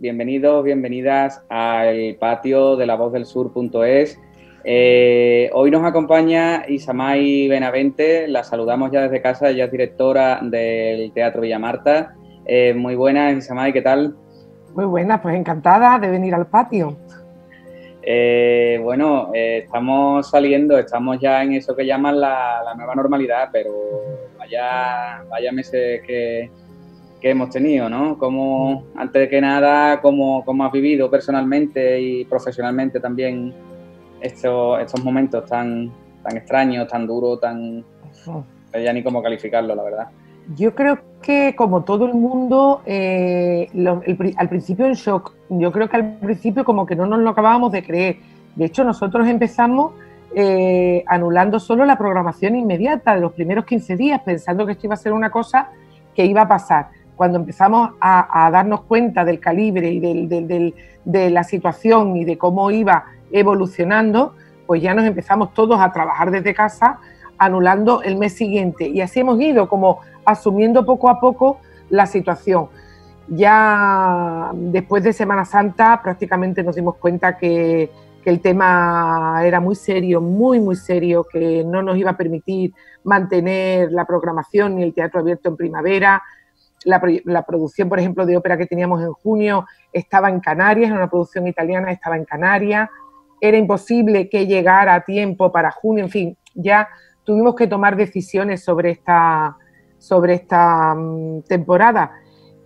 Bienvenidos, bienvenidas al patio de la voz del sur.es. Eh, hoy nos acompaña Isamay Benavente, la saludamos ya desde casa, ella es directora del Teatro Villa Marta. Eh, muy buenas, Isamay, ¿qué tal? Muy buenas, pues encantada de venir al patio. Eh, bueno, estamos saliendo, estamos ya en eso que llaman la, la nueva normalidad, pero vaya, vaya meses que, que hemos tenido, ¿no? Como, antes de que nada, cómo, cómo has vivido personalmente y profesionalmente también estos, estos momentos tan, tan extraños, tan duros, tan... Ya ni cómo calificarlo, la verdad. Yo creo que como todo el mundo, eh, al principio en shock, yo creo que al principio como que no nos lo acabábamos de creer. De hecho, nosotros empezamos eh, anulando solo la programación inmediata de los primeros 15 días, pensando que esto iba a ser una cosa que iba a pasar cuando empezamos a, darnos cuenta del calibre y de la situación y de cómo iba evolucionando, pues ya nos empezamos todos a trabajar desde casa, anulando el mes siguiente. Y así hemos ido como asumiendo poco a poco la situación. Ya después de Semana Santa prácticamente nos dimos cuenta que, el tema era muy serio, muy, muy serio, que no nos iba a permitir mantener la programación ni el teatro abierto en primavera, la, producción, por ejemplo, de ópera que teníamos en junio estaba en Canarias, era una producción italiana, estaba en Canarias. Era imposible que llegara a tiempo para junio, en fin, ya tuvimos que tomar decisiones sobre esta, sobre esta mm, temporada.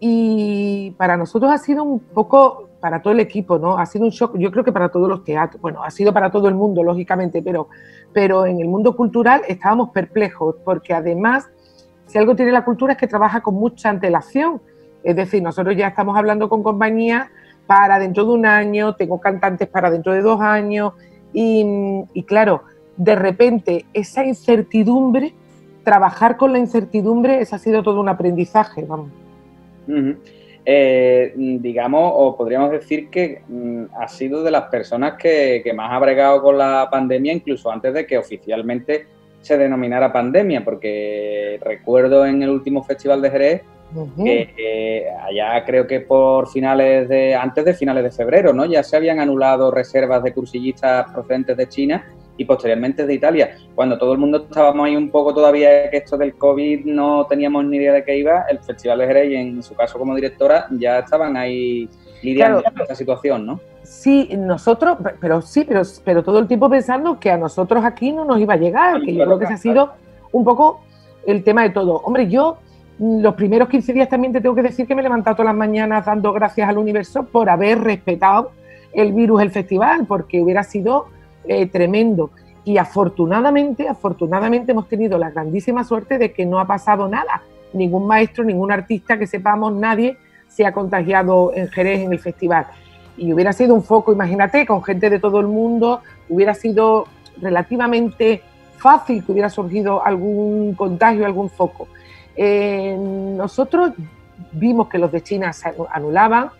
Y para nosotros ha sido un poco, para todo el equipo, ¿no? Ha sido un shock, yo creo que para todos los teatros, bueno, ha sido para todo el mundo, lógicamente, pero, pero en el mundo cultural estábamos perplejos, porque además si algo tiene la cultura es que trabaja con mucha antelación. Es decir, nosotros ya estamos hablando con compañías para dentro de un año, tengo cantantes para dentro de dos años y, claro, de repente esa incertidumbre, trabajar con la incertidumbre, eso ha sido todo un aprendizaje, vamos. Eh, digamos, o podríamos decir que mm, ha sido de las personas que, que, más ha bregado con la pandemia, incluso antes de que oficialmente se denominara pandemia, porque recuerdo en el último festival de Jerez que allá creo que por finales de, antes de finales de febrero, ¿no? Ya se habían anulado reservas de cursillistas procedentes de China y posteriormente de Italia. Cuando todo el mundo estábamos ahí un poco todavía que esto del COVID no teníamos ni idea de qué iba, el Festival de Jerez y en su caso como directora ya estaban ahí lidiando con esta situación, ¿no? Sí, nosotros, pero sí, pero, pero todo el tiempo pensando que a nosotros aquí no nos iba a llegar, que yo creo que ese ha sido un poco el tema de todo. Hombre, yo mm, los primeros 15 días también te tengo que decir que me he levantado todas las mañanas dando gracias al universo por haber respetado el virus, el festival, porque hubiera sido eh, tremendo. Y afortunadamente, afortunadamente hemos tenido la grandísima suerte de que no ha pasado nada. Ningún maestro, ningún artista que sepamos, nadie se ha contagiado en Jerez en el festival y hubiera sido un foco, imagínate, con gente de todo el mundo, hubiera sido relativamente fácil que hubiera surgido algún contagio, algún foco. Eh, nosotros vimos que los de China se anulaban,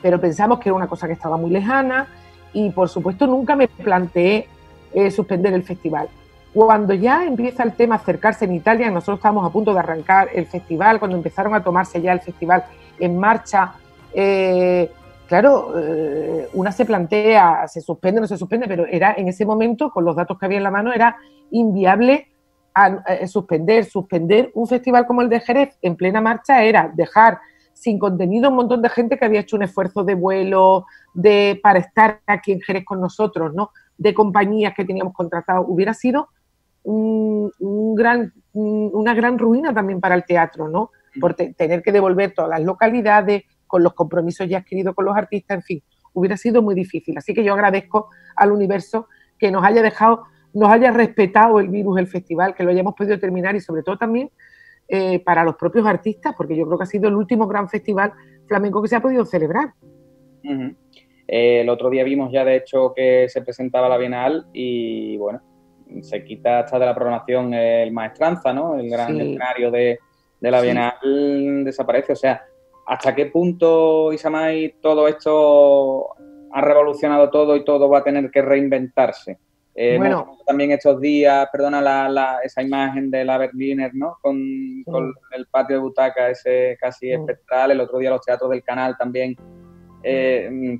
pero pensamos que era una cosa que estaba muy lejana y por supuesto nunca me planteé eh, suspender el festival. Cuando ya empieza el tema a acercarse en Italia, nosotros estábamos a punto de arrancar el festival, cuando empezaron a tomarse ya el festival en marcha, eh, claro, eh, una se plantea, se suspende, no se suspende, pero era en ese momento, con los datos que había en la mano, era inviable eh, suspender. Suspender un festival como el de Jerez en plena marcha era dejar sin contenido un montón de gente que había hecho un esfuerzo de vuelo, de, para estar aquí en Jerez con nosotros, ¿no? De compañías que teníamos contratado. Hubiera sido un, gran, una gran ruina también para el teatro, ¿no? Por tener que devolver todas las localidades, con los compromisos ya adquiridos con los artistas, en fin, hubiera sido muy difícil. Así que yo agradezco al universo que nos haya dejado, nos haya respetado el virus, el festival, que lo hayamos podido terminar y sobre todo también eh, para los propios artistas, porque yo creo que ha sido el último gran festival flamenco que se ha podido celebrar. Eh, el otro día vimos ya, de hecho, que se presentaba la Bienal y, bueno, se quita hasta de la programación el Maestranza, ¿no? El gran escenario de, la Bienal desaparece. O sea, ¿Hasta qué punto, Isamay, todo esto ha revolucionado todo y todo va a tener que reinventarse? bueno. también estos días, perdona, la, esa imagen de la Berliner, ¿no? Con, el patio de butaca ese casi espectral, el otro día los teatros del canal también. Eh, mm,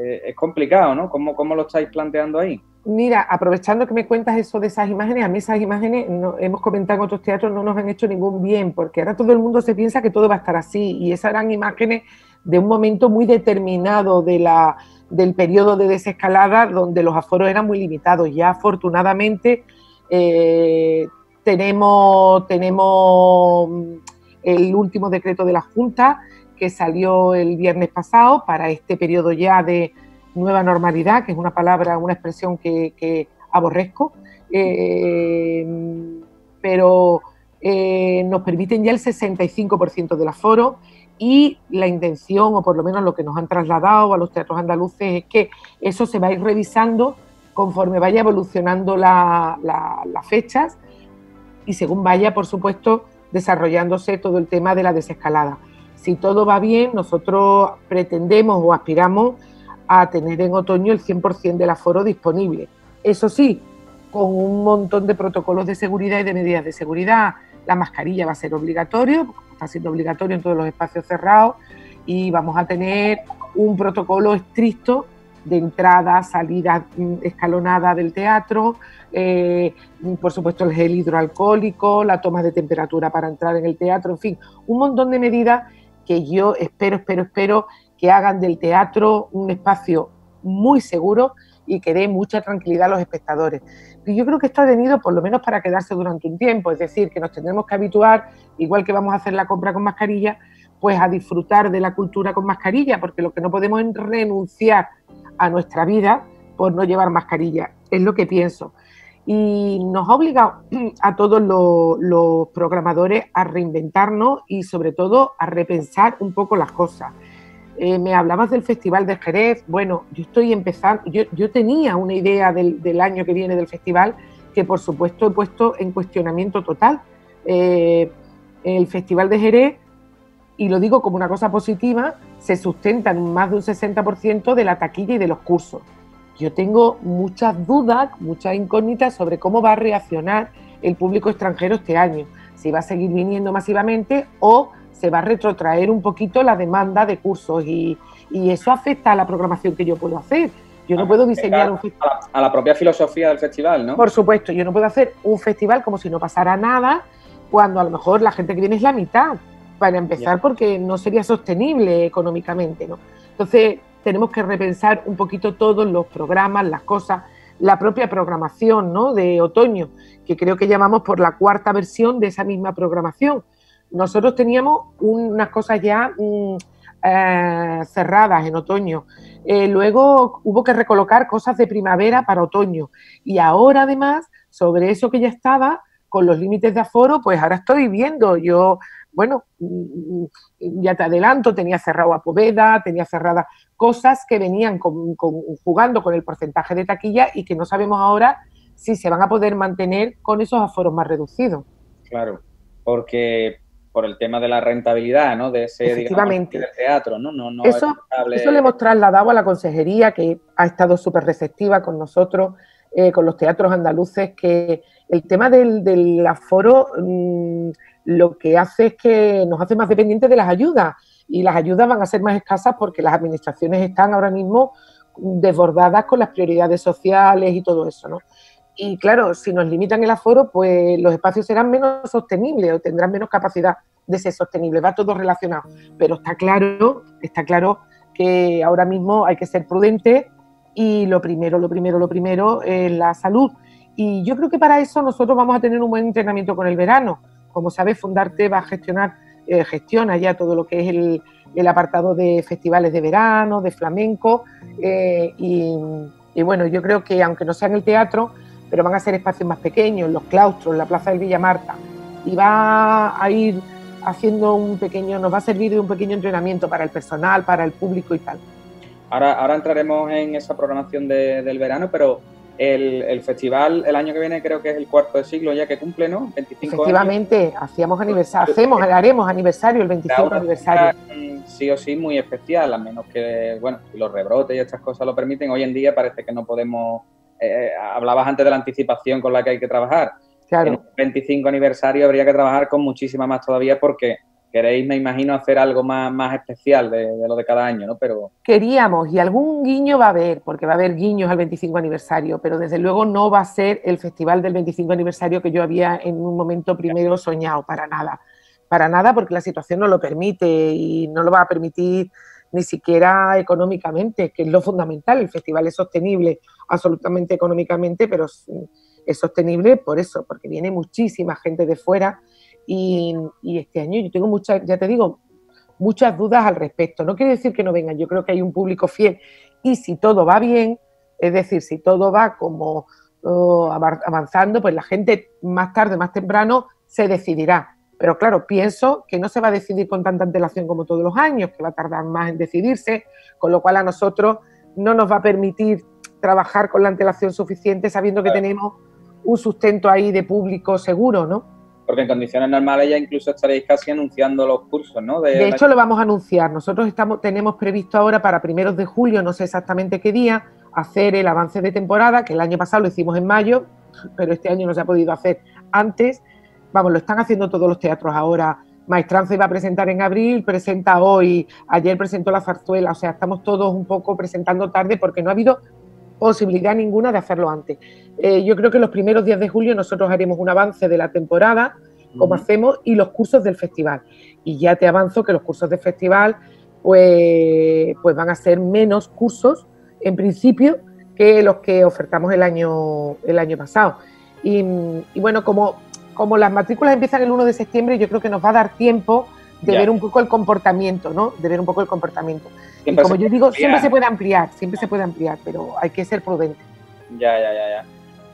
eh, es complicado, ¿no? ¿Cómo, ¿Cómo lo estáis planteando ahí? Mira, aprovechando que me cuentas eso de esas imágenes, a mí esas imágenes, no, hemos comentado en otros teatros, no nos han hecho ningún bien, porque ahora todo el mundo se piensa que todo va a estar así, y esas eran imágenes de un momento muy determinado del periodo de desescalada, donde los aforos eran muy limitados. Ya afortunadamente eh, tenemos, tenemos el último decreto de la Junta que salió el viernes pasado para este periodo ya de nueva normalidad, que es una palabra, una expresión que, aborrezco, eh, pero eh, nos permiten ya el 65% del aforo y la intención, o por lo menos lo que nos han trasladado a los teatros andaluces, es que eso se va a ir revisando conforme vaya evolucionando las fechas y según vaya, por supuesto, desarrollándose todo el tema de la desescalada. Si todo va bien, nosotros pretendemos o aspiramos a tener en otoño el 100% del aforo disponible. Eso sí, con un montón de protocolos de seguridad y de medidas de seguridad. La mascarilla va a ser obligatorio, está siendo obligatorio en todos los espacios cerrados y vamos a tener un protocolo estricto de entrada, salida mm, escalonada del teatro, eh, por supuesto el gel hidroalcohólico, la toma de temperatura para entrar en el teatro, en fin, un montón de medidas que yo espero, espero, espero que hagan del teatro un espacio muy seguro y que dé mucha tranquilidad a los espectadores. Y yo creo que esto ha venido por lo menos para quedarse durante un tiempo, es decir, que nos tendremos que habituar, igual que vamos a hacer la compra con mascarilla, pues a disfrutar de la cultura con mascarilla, porque lo que no podemos es renunciar a nuestra vida por no llevar mascarilla, es lo que pienso. Y nos ha obligado a todos los, los programadores a reinventarnos y sobre todo a repensar un poco las cosas. Eh, me hablabas del Festival de Jerez. Bueno, yo estoy empezando, yo, tenía una idea del, año que viene del festival que por supuesto he puesto en cuestionamiento total. Eh, el Festival de Jerez, y lo digo como una cosa positiva, se sustenta en más de un 60% de la taquilla y de los cursos. Yo tengo muchas dudas, muchas incógnitas sobre cómo va a reaccionar el público extranjero este año, si va a seguir viniendo masivamente o se va a retrotraer un poquito la demanda de cursos y, eso afecta a la programación que yo puedo hacer. Yo no puedo diseñar un festival. A la, propia filosofía del festival, ¿no? Por supuesto, yo no puedo hacer un festival como si no pasara nada, cuando a lo mejor la gente que viene es la mitad, para empezar, porque no sería sostenible económicamente, ¿no? Entonces, tenemos que repensar un poquito todos los programas, las cosas, la propia programación, ¿no? De otoño, que creo que llamamos por la cuarta versión de esa misma programación nosotros teníamos unas cosas ya mm, eh, cerradas en otoño. Eh, luego hubo que recolocar cosas de primavera para otoño. Y ahora además, sobre eso que ya estaba, con los límites de aforo, pues ahora estoy viendo, yo, bueno, mm, ya te adelanto, tenía cerrado a Poveda, tenía cerradas cosas que venían jugando con el porcentaje de taquilla y que no sabemos ahora si se van a poder mantener con esos aforos más reducidos. Claro, porque por el tema de la rentabilidad, ¿no? De ese, Efectivamente. teatro, ¿no? no, eso, eso le hemos trasladado a la consejería, que ha estado súper receptiva con nosotros, eh, con los teatros andaluces, que el tema del, aforo mm, lo que hace es que nos hace más dependientes de las ayudas y las ayudas van a ser más escasas porque las administraciones están ahora mismo desbordadas con las prioridades sociales y todo eso, ¿no? Y claro, si nos limitan el aforo, pues los espacios serán menos sostenibles o tendrán menos capacidad de ser sostenibles. Va todo relacionado. Pero está claro, está claro que ahora mismo hay que ser prudente y lo primero, lo primero, lo primero es la salud. Y yo creo que para eso nosotros vamos a tener un buen entrenamiento con el verano. Como sabes, Fundarte va a gestionar, eh, gestiona ya todo lo que es el, apartado de festivales de verano, de flamenco. Eh, y bueno, yo creo que aunque no sea en el teatro, pero van a ser espacios más pequeños, los claustros, la plaza del Villa Marta, y va a ir haciendo un pequeño, nos va a servir de un pequeño entrenamiento para el personal, para el público y tal. Ahora, ahora entraremos en esa programación del verano, pero el, festival el año que viene creo que es el cuarto de siglo ya que cumple, ¿no? 25 Efectivamente, hacíamos aniversario, hacemos, haremos aniversario, el 25 aniversario. Sí o sí muy especial, a menos que, bueno, los rebrotes y estas cosas lo permiten. Hoy en día parece que no podemos eh, hablabas antes de la anticipación con la que hay que trabajar. Claro. En el 25 aniversario habría que trabajar con muchísima más todavía porque queréis, me imagino, hacer algo más, más especial de, lo de cada año, ¿no? Pero... Queríamos, y algún guiño va a haber, porque va a haber guiños al 25 aniversario, pero desde luego no va a ser el festival del 25 aniversario que yo había en un momento primero soñado, para nada. Para nada, porque la situación no lo permite y no lo va a permitir ni siquiera económicamente, que es lo fundamental. El festival es sostenible absolutamente económicamente, pero es sostenible por eso, porque viene muchísima gente de fuera y, este año yo tengo muchas, ya te digo, muchas dudas al respecto. No quiere decir que no vengan, yo creo que hay un público fiel y si todo va bien, es decir, si todo va como oh, avanzando, pues la gente más tarde, más temprano se decidirá. Pero claro, pienso que no se va a decidir con tanta antelación como todos los años, que va a tardar más en decidirse, con lo cual a nosotros no nos va a permitir trabajar con la antelación suficiente sabiendo que tenemos un sustento ahí de público seguro, ¿no? Porque en condiciones normales ya incluso estaréis casi anunciando los cursos, ¿no? De, hecho, lo vamos a anunciar. Nosotros estamos, tenemos previsto ahora para primeros de julio, no sé exactamente qué día, hacer el avance de temporada, que el año pasado lo hicimos en mayo, pero este año no se ha podido hacer antes. Vamos, lo están haciendo todos los teatros ahora. Maestranza iba a presentar en abril, presenta hoy, ayer presentó la zarzuela, o sea, estamos todos un poco presentando tarde porque no ha habido posibilidad ninguna de hacerlo antes. Eh, yo creo que los primeros días de julio nosotros haremos un avance de la temporada, como hacemos, y los cursos del festival. Y ya te avanzo que los cursos del festival pues, pues van a ser menos cursos, en principio, que los que ofertamos el año, el año pasado. Y, bueno, como, como las matrículas empiezan el 1 de septiembre, yo creo que nos va a dar tiempo de ver un poco el comportamiento, ¿no? De ver un poco el comportamiento. y como yo digo, siempre se puede ampliar, siempre se puede ampliar, pero hay que ser prudente. Ya, ya, ya, ya.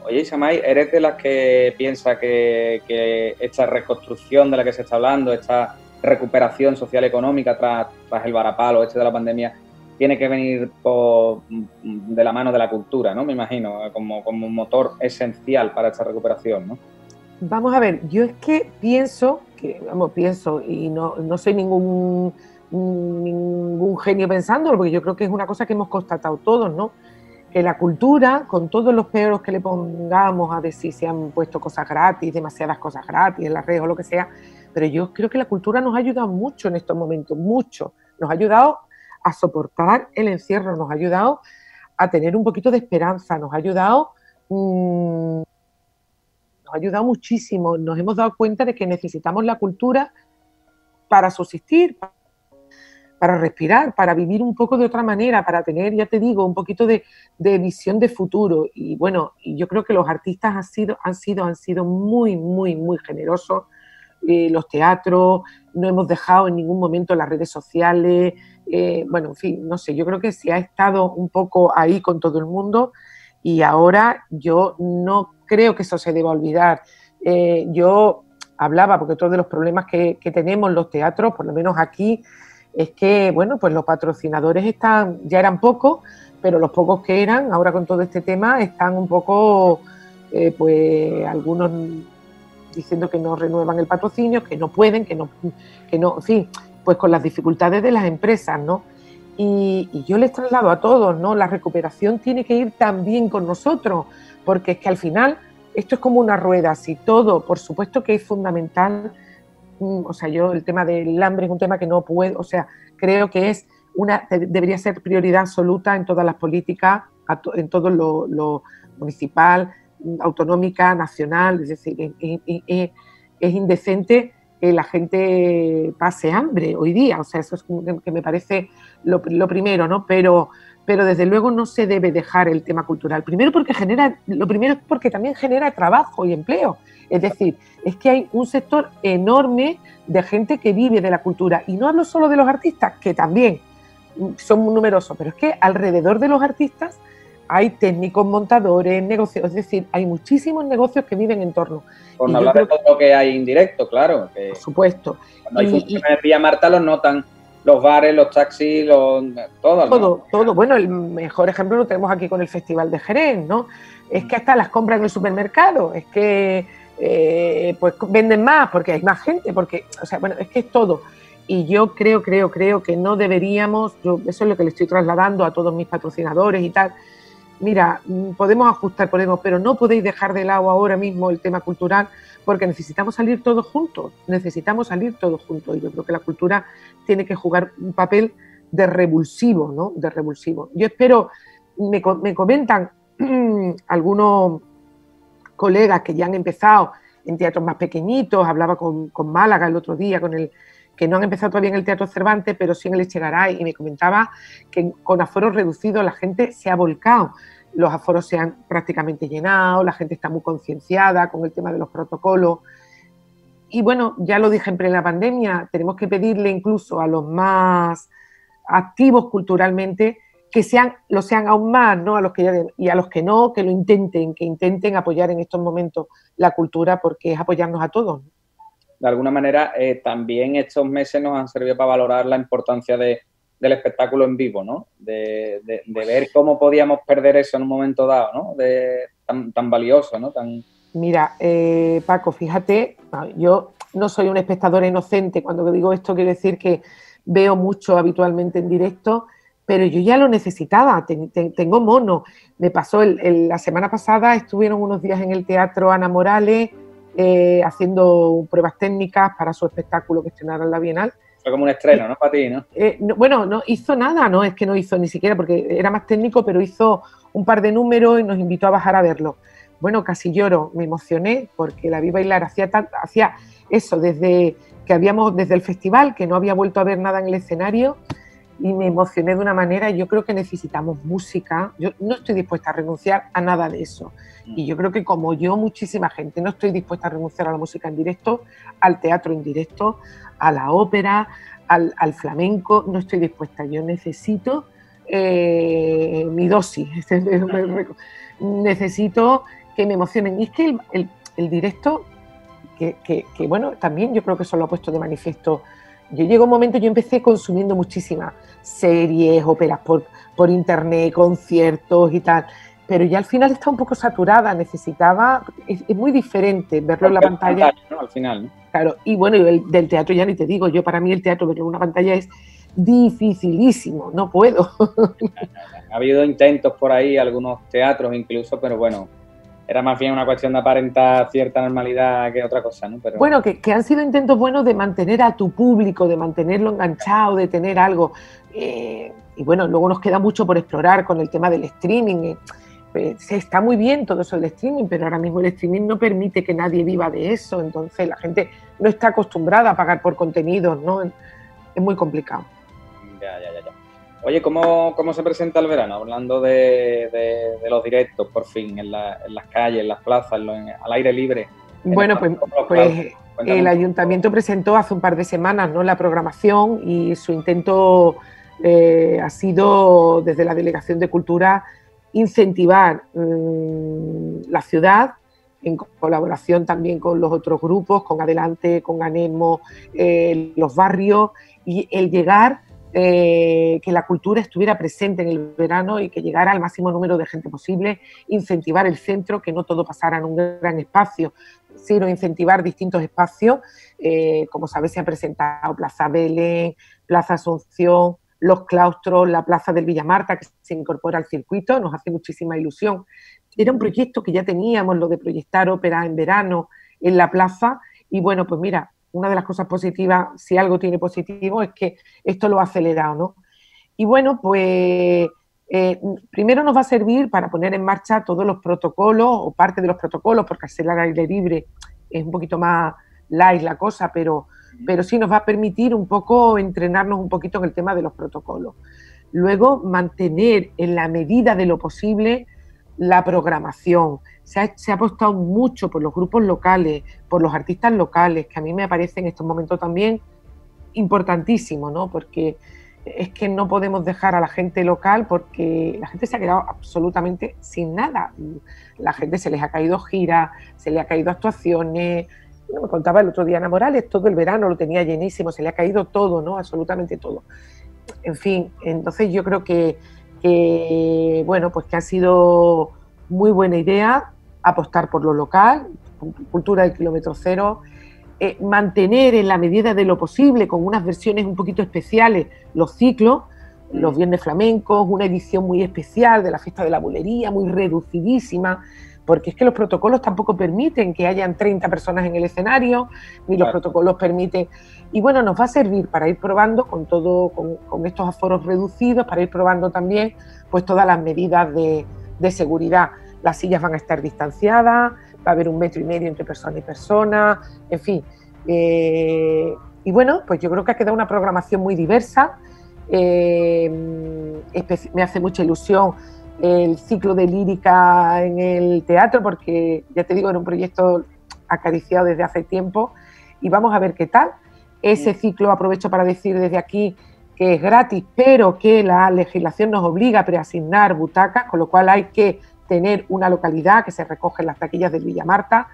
Oye, Isamay, ¿eres de las que piensa que, esta reconstrucción de la que se está hablando, esta recuperación social económica tras, tras el varapalo este de la pandemia, tiene que venir de la mano de la cultura, ¿no? Me imagino, como, como un motor esencial para esta recuperación, ¿no? Vamos a ver, yo es que pienso, que vamos, pienso, y no, no soy ningún, ningún genio pensándolo, porque yo creo que es una cosa que hemos constatado todos, ¿no? Que la cultura, con todos los peores que le pongamos a decir si han puesto cosas gratis, demasiadas cosas gratis en las redes o lo que sea, pero yo creo que la cultura nos ha ayudado mucho en estos momentos, mucho. Nos ha ayudado a soportar el encierro, nos ha ayudado a tener un poquito de esperanza, nos ha ayudado mmm, nos ha ayudado muchísimo. Nos hemos dado cuenta de que necesitamos la cultura para subsistir, para respirar, para vivir un poco de otra manera, para tener, ya te digo, un poquito de, visión de futuro. Y bueno, yo creo que los artistas han sido, han sido, han sido muy, muy, muy generosos. Eh, los teatros, no hemos dejado en ningún momento las redes sociales. Eh, bueno, en fin, no sé, yo creo que se ha estado un poco ahí con todo el mundo y ahora yo no creo que eso se deba olvidar. Eh, yo hablaba, porque todos de los problemas que, tenemos los teatros, por lo menos aquí, es que, bueno, pues los patrocinadores están, ya eran pocos, pero los pocos que eran, ahora con todo este tema, están un poco, eh, pues algunos diciendo que no renuevan el patrocinio, que no pueden, que no, que no, en fin, pues con las dificultades de las empresas, ¿no? Y, y yo les traslado a todos, ¿no? La recuperación tiene que ir también con nosotros, porque es que al final esto es como una rueda, si todo, por supuesto que es fundamental, mm, o sea, yo el tema del hambre es un tema que no puedo, o sea, creo que es una, debería ser prioridad absoluta en todas las políticas, en todo lo, municipal, autonómica, nacional, es decir, es, indecente que la gente pase hambre hoy día, o sea, eso es que me parece lo, lo primero, ¿no? Pero pero desde luego no se debe dejar el tema cultural. Primero porque genera, lo primero es porque también genera trabajo y empleo. Es decir, es que hay un sector enorme de gente que vive de la cultura. Y no hablo solo de los artistas, que también son muy numerosos, pero es que alrededor de los artistas hay técnicos, montadores, negocios, es decir, hay muchísimos negocios que viven en torno. Por no hablar de todo lo que hay indirecto, claro. por supuesto. Cuando hay y, funciones de Marta los notan los bares, los taxis, los, todo. Todo, todo. Bueno, el mejor ejemplo lo tenemos aquí con el Festival de Jerez, ¿no? Es que hasta las compras en el supermercado, es que eh, pues venden más porque hay más gente, porque, o sea, bueno, es que es todo. Y yo creo, creo, creo que no deberíamos, yo, eso es lo que le estoy trasladando a todos mis patrocinadores y tal, mira, mm, podemos ajustar, podemos, pero no podéis dejar de lado ahora mismo el tema cultural porque necesitamos salir todos juntos, necesitamos salir todos juntos y yo creo que la cultura tiene que jugar un papel de revulsivo, ¿no? De revulsivo. Yo espero, me, comentan algunos colegas que ya han empezado en teatros más pequeñitos, hablaba con, con Málaga el otro día, con el que no han empezado todavía en el Teatro Cervantes, pero sí en el Echegaray, y me comentaba que con aforos reducidos la gente se ha volcado. Los aforos se han prácticamente llenado, la gente está muy concienciada con el tema de los protocolos. Y bueno, ya lo dije en plena pandemia, tenemos que pedirle incluso a los más activos culturalmente que sean, lo sean aún más, ¿no? A los que ya, y a los que no, que lo intenten, que intenten apoyar en estos momentos la cultura, porque es apoyarnos a todos de alguna manera eh, también estos meses nos han servido para valorar la importancia de, del espectáculo en vivo, ¿no? De, ver cómo podíamos perder eso en un momento dado, ¿no? De, tan, valioso, ¿no? Tan... Mira, eh, Paco, fíjate, yo no soy un espectador inocente, cuando digo esto quiero decir que veo mucho habitualmente en directo, pero yo ya lo necesitaba, tengo mono. Me pasó la semana pasada, estuvieron unos días en el Teatro Ana Morales, eh, haciendo pruebas técnicas para su espectáculo que estrenara en la Bienal. Fue como un estreno, ¿no? Para ti, eh, ¿no? Bueno, no hizo nada, no es que no hizo ni siquiera, porque era más técnico, pero hizo un par de números y nos invitó a bajar a verlo. Bueno, casi lloro, me emocioné porque la vi bailar hacía, hacía eso desde que habíamos, desde el festival, que no había vuelto a ver nada en el escenario y me emocioné de una manera. Yo creo que necesitamos música. Yo no estoy dispuesta a renunciar a nada de eso. Y yo creo que como yo, muchísima gente, no estoy dispuesta a renunciar a la música en directo, al teatro en directo, a la ópera, al, flamenco, no estoy dispuesta. Yo necesito eh, mi dosis, necesito que me emocionen. Y es que el, directo, que, que, bueno, también yo creo que eso lo ha puesto de manifiesto. Yo llego un momento, yo empecé consumiendo muchísimas series, óperas por, por internet, conciertos y tal pero ya al final está un poco saturada, necesitaba, es, muy diferente verlo en la pantalla. Al final, Claro, y bueno, el, del teatro ya ni te digo, yo para mí el teatro verlo en una pantalla es dificilísimo, no puedo. ha habido intentos por ahí, algunos teatros incluso, pero bueno, era más bien una cuestión de aparentar cierta normalidad que otra cosa, ¿no? Pero... Bueno, que, han sido intentos buenos de mantener a tu público, de mantenerlo enganchado, de tener algo. Eh, y bueno, luego nos queda mucho por explorar con el tema del streaming. Eh, se está muy bien todo eso del streaming, pero ahora mismo el streaming no permite que nadie viva de eso, entonces la gente no está acostumbrada a pagar por contenidos, ¿no? Es muy complicado. Ya, ya. Oye, ¿cómo, ¿cómo, se presenta el verano? Hablando de, de, los directos, por fin, en, la, en, las calles, en las plazas, al aire libre. Bueno, pues, pues el ayuntamiento presentó hace un par de semanas ¿no? la programación y su intento eh, ha sido, desde la Delegación de Cultura, incentivar mm, la ciudad en colaboración también con los otros grupos, con Adelante, con Ganemo, eh, los barrios, y el llegar, eh, que la cultura estuviera presente en el verano y que llegara al máximo número de gente posible, incentivar el centro, que no todo pasara en un gran espacio, sino incentivar distintos espacios, eh, como sabéis se ha presentado Plaza Belén, Plaza Asunción, los claustros, la plaza del Villamarta, que se incorpora al circuito, nos hace muchísima ilusión. Era un proyecto que ya teníamos, lo de proyectar ópera en verano en la plaza, y bueno, pues mira, una de las cosas positivas, si algo tiene positivo, es que esto lo ha acelerado, ¿no? Y bueno, pues eh, primero nos va a servir para poner en marcha todos los protocolos o parte de los protocolos, porque hacer al aire libre es un poquito más light la cosa, pero pero sí nos va a permitir un poco entrenarnos un poquito en el tema de los protocolos. Luego, mantener en la medida de lo posible la programación. Se ha, apostado mucho por los grupos locales, por los artistas locales, que a mí me parece en estos momentos también importantísimo, ¿no? Porque es que no podemos dejar a la gente local porque la gente se ha quedado absolutamente sin nada. La gente se les ha caído giras, se le ha caído actuaciones, me contaba el otro día Ana Morales, todo el verano lo tenía llenísimo, se le ha caído todo, ¿no? Absolutamente todo. En fin, entonces yo creo que, bueno, pues que ha sido muy buena idea apostar por lo local, cultura del kilómetro cero, eh, mantener en la medida de lo posible, con unas versiones un poquito especiales, los ciclos, los viernes flamencos, una edición muy especial de la fiesta de la bulería, muy reducidísima, porque es que los protocolos tampoco permiten que hayan 30 personas en el escenario, ni los protocolos permiten. Y bueno, nos va a servir para ir probando con todo, con, estos aforos reducidos, para ir probando también pues todas las medidas de, seguridad. Las sillas van a estar distanciadas, va a haber un metro y medio entre persona y persona, en fin. Eh, y bueno, pues yo creo que ha quedado una programación muy diversa eh, me hace mucha ilusión el ciclo de lírica en el teatro, porque ya te digo, era un proyecto acariciado desde hace tiempo y vamos a ver qué tal. Ese ciclo aprovecho para decir desde aquí que es gratis, pero que la legislación nos obliga a preasignar butacas, con lo cual hay que tener una localidad que se recoge en las taquillas del Villa Marta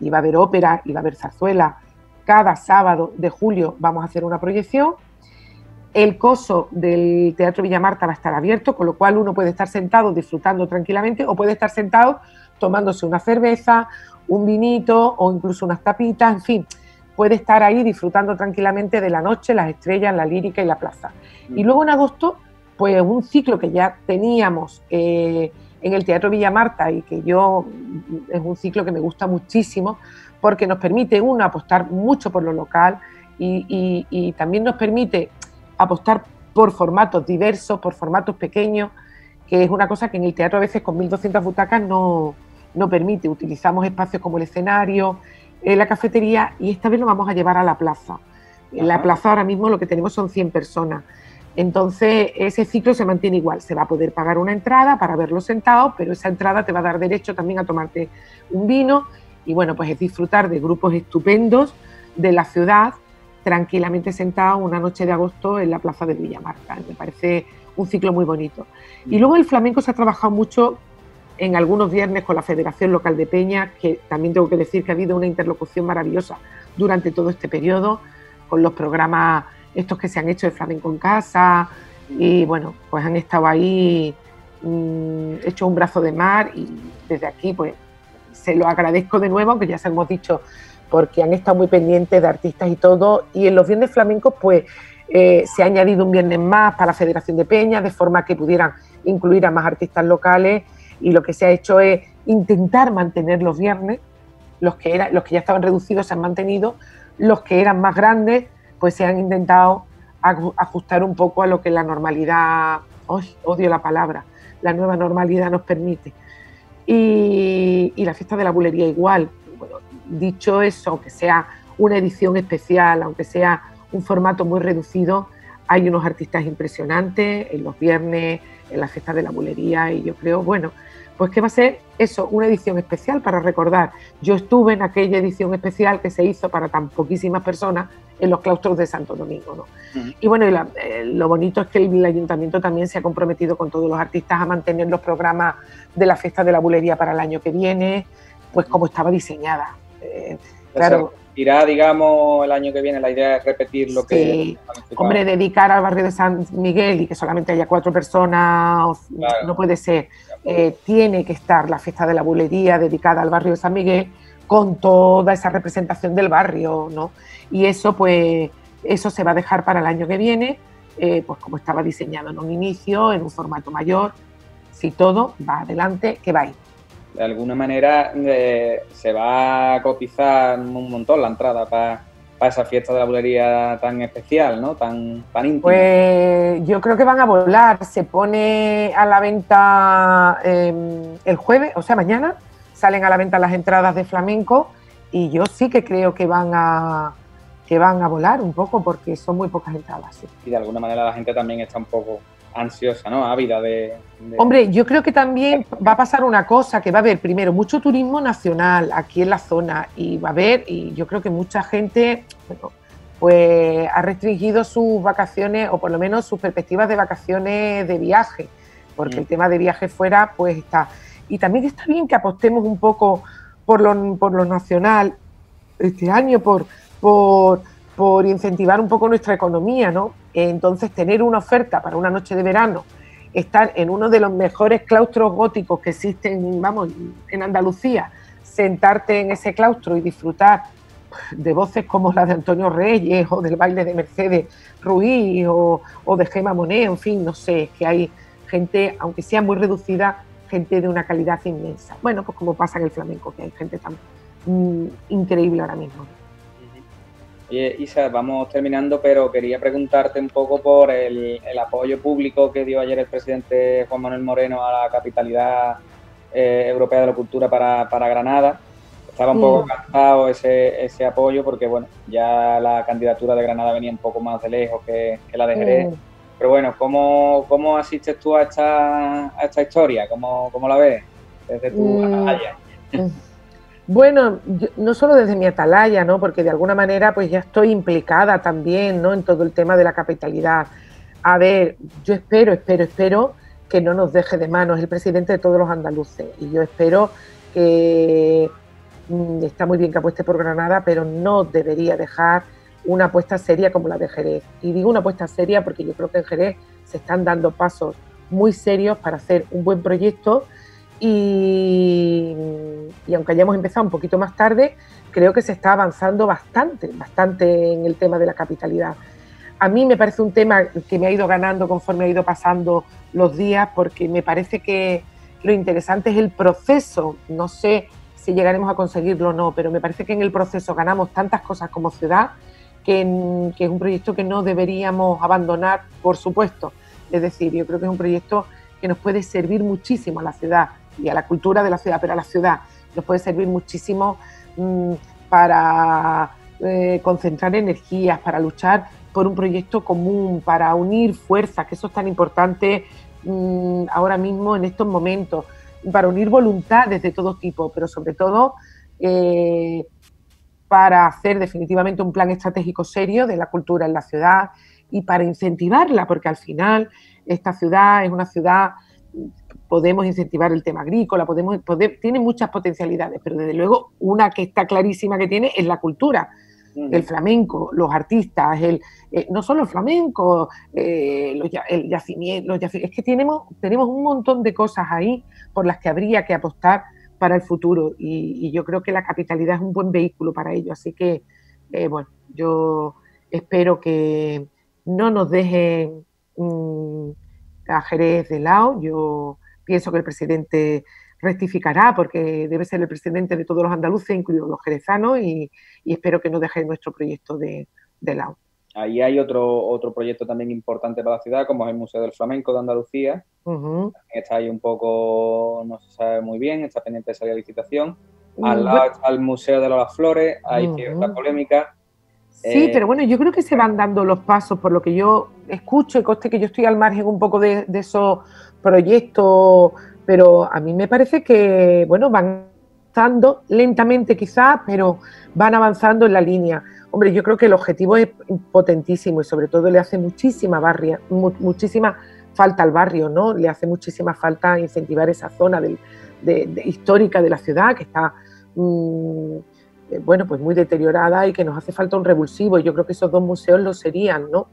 y va a haber ópera y va a haber zarzuela. Cada sábado de julio vamos a hacer una proyección el coso del Teatro Villamarta va a estar abierto, con lo cual uno puede estar sentado disfrutando tranquilamente o puede estar sentado tomándose una cerveza, un vinito o incluso unas tapitas, en fin, puede estar ahí disfrutando tranquilamente de la noche, las estrellas, la lírica y la plaza. Y luego en agosto, pues un ciclo que ya teníamos eh, en el Teatro Villamarta y que yo es un ciclo que me gusta muchísimo porque nos permite, uno, apostar mucho por lo local y también nos permite apostar por formatos diversos, por formatos pequeños, que es una cosa que en el teatro a veces con 1.200 butacas no, no permite. Utilizamos espacios como el escenario, eh, la cafetería y esta vez lo vamos a llevar a la plaza. En la plaza ahora mismo lo que tenemos son 100 personas. Entonces ese ciclo se mantiene igual. Se va a poder pagar una entrada para verlo sentado, pero esa entrada te va a dar derecho también a tomarte un vino y bueno, pues es disfrutar de grupos estupendos de la ciudad tranquilamente sentado una noche de agosto en la plaza de Villamarca. Me parece un ciclo muy bonito. Y luego el flamenco se ha trabajado mucho en algunos viernes con la Federación Local de Peña, que también tengo que decir que ha habido una interlocución maravillosa durante todo este periodo, con los programas estos que se han hecho de flamenco en casa, y bueno, pues han estado ahí mm, hecho un brazo de mar y desde aquí pues se lo agradezco de nuevo, aunque ya se hemos dicho porque han estado muy pendientes de artistas y todo. Y en los viernes flamencos, pues eh, se ha añadido un viernes más para la Federación de Peñas, de forma que pudieran incluir a más artistas locales. Y lo que se ha hecho es intentar mantener los viernes, los que, eran, los que ya estaban reducidos se han mantenido, los que eran más grandes, pues se han intentado ajustar un poco a lo que la normalidad, odio la palabra, la nueva normalidad nos permite. Y la fiesta de la bulería igual, dicho eso, aunque sea una edición especial, aunque sea un formato muy reducido, hay unos artistas impresionantes en los viernes, en la fiesta de la bulería y yo creo, bueno, pues que va a ser eso, una edición especial para recordar. Yo estuve en aquella edición especial que se hizo para tan poquísimas personas en los claustros de Santo Domingo. ¿no? Y bueno, eh, lo bonito es que el, ayuntamiento también se ha comprometido con todos los artistas a mantener los programas de la fiesta de la bulería para el año que viene, pues como estaba diseñada. Eh, claro. Irá, digamos, el año que viene, la idea es repetir lo que... hombre, dedicar al barrio de San Miguel y que solamente haya cuatro personas, no puede ser. Eh, tiene que estar la fiesta de la bulería dedicada al barrio de San Miguel con toda esa representación del barrio, ¿no? Y eso, pues, eso se va a dejar para el año que viene, eh, pues como estaba diseñado en un inicio, en un formato mayor, si todo va adelante, que va ir de alguna manera eh, se va a cotizar un montón la entrada para esa fiesta de la bulería tan especial, ¿no? Tan, tan íntima. Pues yo creo que van a volar. Se pone a la venta em, el jueves, o sea, mañana, salen a la venta las entradas de flamenco y yo sí que creo que van a que van a volar un poco porque son muy pocas entradas. Y de alguna manera la gente también está un poco ansiosa, ¿no? Ávida de, Hombre, yo creo que también va a pasar una cosa, que va a haber primero mucho turismo nacional aquí en la zona y va a haber, y yo creo que mucha gente, pues ha restringido sus vacaciones o por lo menos sus perspectivas de vacaciones de viaje, porque mm. el tema de viaje fuera, pues está. Y también está bien que apostemos un poco por lo, por lo nacional este año, por, por, por incentivar un poco nuestra economía, ¿no? Entonces, tener una oferta para una noche de verano, estar en uno de los mejores claustros góticos que existen, vamos, en Andalucía, sentarte en ese claustro y disfrutar de voces como la de Antonio Reyes o del baile de Mercedes Ruiz o, de Gema Monet, en fin, no sé, es que hay gente, aunque sea muy reducida, gente de una calidad inmensa. Bueno, pues como pasa en el flamenco, que hay gente tan mm, increíble ahora mismo. Oye, Isa, vamos terminando, pero quería preguntarte un poco por el, apoyo público que dio ayer el presidente Juan Manuel Moreno a la capitalidad eh, europea de la cultura para, para Granada. Estaba un poco cansado ese, ese apoyo porque, bueno, ya la candidatura de Granada venía un poco más de lejos que, la de Jerez. Pero bueno, ¿cómo, ¿cómo, asistes tú a esta, a esta historia? ¿Cómo, ¿Cómo, la ves desde tu mm. Bueno, no solo desde mi atalaya, ¿no? Porque de alguna manera pues ya estoy implicada también, ¿no? En todo el tema de la capitalidad. A ver, yo espero, espero, espero que no nos deje de manos el presidente de todos los andaluces. Y yo espero que Mm, está muy bien que apueste por Granada, pero no debería dejar una apuesta seria como la de Jerez. Y digo una apuesta seria porque yo creo que en Jerez se están dando pasos muy serios para hacer un buen proyecto y, aunque hayamos empezado un poquito más tarde, creo que se está avanzando bastante, bastante en el tema de la capitalidad. A mí me parece un tema que me ha ido ganando conforme ha ido pasando los días porque me parece que lo interesante es el proceso. No sé si llegaremos a conseguirlo o no, pero me parece que en el proceso ganamos tantas cosas como ciudad que, es un proyecto que no deberíamos abandonar, por supuesto. Es decir, yo creo que es un proyecto que nos puede servir muchísimo a la ciudad y a la cultura de la ciudad, pero a la ciudad nos puede servir muchísimo mm, para eh, concentrar energías, para luchar por un proyecto común, para unir fuerzas, que eso es tan importante mm, ahora mismo en estos momentos para unir voluntades de todo tipo, pero sobre todo eh, para hacer definitivamente un plan estratégico serio de la cultura en la ciudad y para incentivarla, porque al final esta ciudad es una ciudad, podemos incentivar el tema agrícola, podemos, tiene muchas potencialidades, pero desde luego una que está clarísima que tiene es la cultura el flamenco, los artistas, el, eh, no solo el flamenco, eh, los, el yacimiento, es que tenemos, tenemos un montón de cosas ahí por las que habría que apostar para el futuro y, yo creo que la capitalidad es un buen vehículo para ello. Así que, eh, bueno, yo espero que no nos dejen mm, a Jerez de lado. Yo pienso que el presidente rectificará porque debe ser el presidente de todos los andaluces, incluidos los jerezanos, y, espero que no deje nuestro proyecto de, lado. Ahí hay otro, otro proyecto también importante para la ciudad, como es el Museo del Flamenco de Andalucía. Está ahí un poco, no se sabe muy bien, está pendiente de salir a licitación. Mm, Al lado está el Museo de las Flores, hay cierta polémica. Sí, eh, pero bueno, yo creo que se van dando los pasos, por lo que yo escucho y coste que yo estoy al margen un poco de, de esos proyectos pero a mí me parece que, bueno, van avanzando lentamente quizás, pero van avanzando en la línea. Hombre, yo creo que el objetivo es potentísimo y sobre todo le hace muchísima barria, muchísima falta al barrio, ¿no? Le hace muchísima falta incentivar esa zona histórica de la ciudad que está, mm, eh, bueno, pues muy deteriorada y que nos hace falta un revulsivo. Y yo creo que esos dos museos lo serían, ¿no?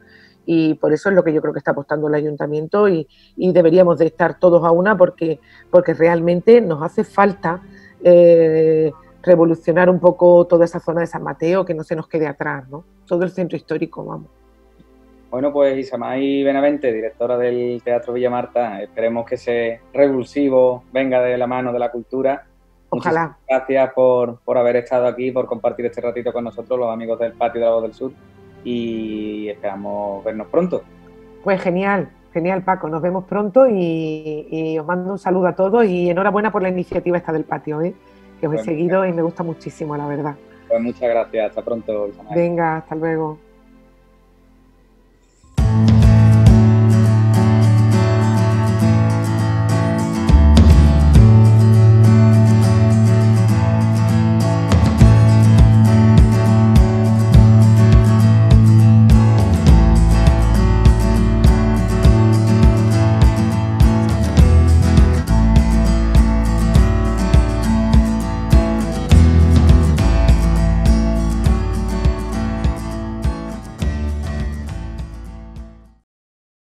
y por eso es lo que yo creo que está apostando el ayuntamiento y, deberíamos de estar todos a una porque, porque realmente nos hace falta eh, revolucionar un poco toda esa zona de San Mateo, que no se nos quede atrás, ¿no? Todo el centro histórico, vamos. Bueno, pues Isamay Benavente, directora del Teatro Villa Marta, esperemos que ese revulsivo venga de la mano de la cultura. Ojalá. gracias por, por haber estado aquí, por compartir este ratito con nosotros, los amigos del Patio de la Voz del Sur y esperamos vernos pronto. Pues genial, genial Paco, nos vemos pronto y, os mando un saludo a todos y enhorabuena por la iniciativa esta del patio, ¿eh? que os he pues seguido y me gusta muchísimo, la verdad. Pues muchas gracias, hasta pronto. Venga, hasta luego.